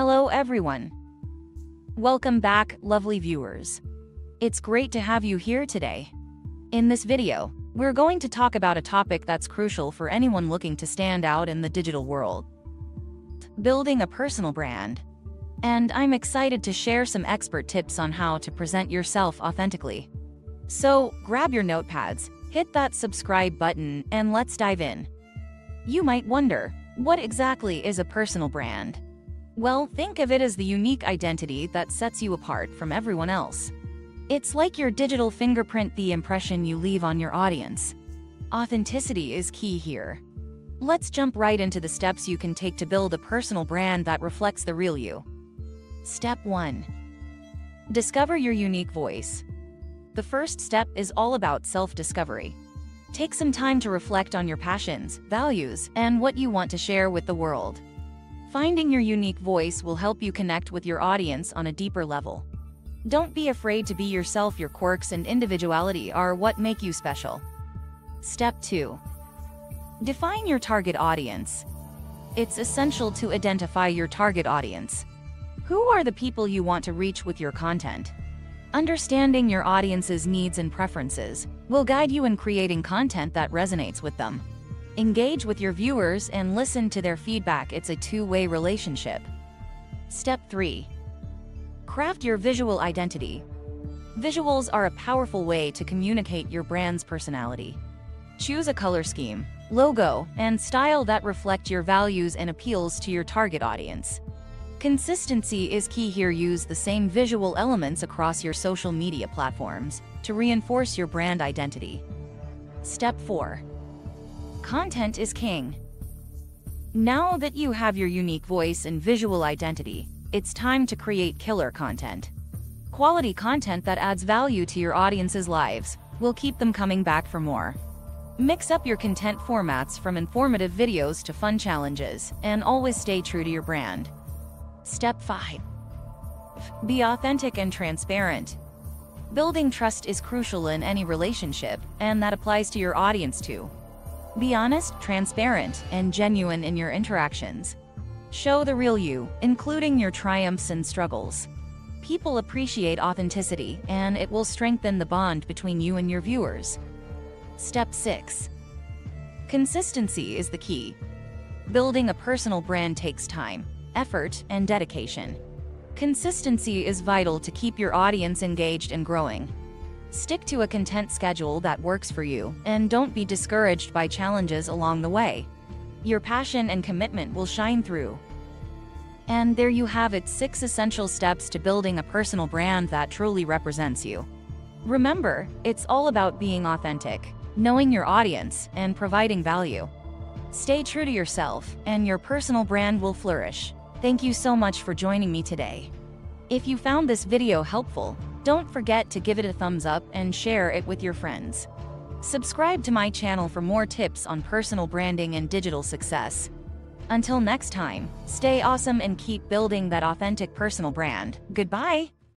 Hello everyone. Welcome back, lovely viewers. It's great to have you here today. In this video, we're going to talk about a topic that's crucial for anyone looking to stand out in the digital world. Building a personal brand. And I'm excited to share some expert tips on how to present yourself authentically. So, grab your notepads, hit that subscribe button, and let's dive in. You might wonder, what exactly is a personal brand? Well, think of it as the unique identity that sets you apart from everyone else. It's like your digital fingerprint, the impression you leave on your audience. Authenticity is key here. Let's jump right into the steps you can take to build a personal brand that reflects the real you. Step 1. Discover your unique voice. The first step is all about self-discovery. Take some time to reflect on your passions, values, and what you want to share with the world. Finding your unique voice will help you connect with your audience on a deeper level. Don't be afraid to be yourself your quirks and individuality are what make you special. Step 2. Define your target audience. It's essential to identify your target audience. Who are the people you want to reach with your content? Understanding your audience's needs and preferences will guide you in creating content that resonates with them. Engage with your viewers and listen to their feedback. It's a two-way relationship. Step 3. Craft your visual identity. Visuals are a powerful way to communicate your brand's personality. Choose a color scheme, logo, and style that reflect your values and appeals to your target audience. Consistency is key here. Use the same visual elements across your social media platforms to reinforce your brand identity. Step 4. Content is king. Now that you have your unique voice and visual identity, it's time to create killer content. Quality content that adds value to your audience's lives will keep them coming back for more. Mix up your content formats from informative videos to fun challenges, and always stay true to your brand. Step 5. Be authentic and transparent. Building trust is crucial in any relationship, and that applies to your audience too. Be honest, transparent, and genuine in your interactions. Show the real you, including your triumphs and struggles. People appreciate authenticity, and it will strengthen the bond between you and your viewers. Step 6. Consistency is the key. Building a personal brand takes time, effort, and dedication. Consistency is vital to keep your audience engaged and growing. Stick to a content schedule that works for you, and don't be discouraged by challenges along the way. Your passion and commitment will shine through. And there you have it six essential steps to building a personal brand that truly represents you. Remember, it's all about being authentic, knowing your audience, and providing value. Stay true to yourself, and your personal brand will flourish. Thank you so much for joining me today. If you found this video helpful, don't forget to give it a thumbs up and share it with your friends. Subscribe to my channel for more tips on personal branding and digital success. Until next time, stay awesome and keep building that authentic personal brand. Goodbye!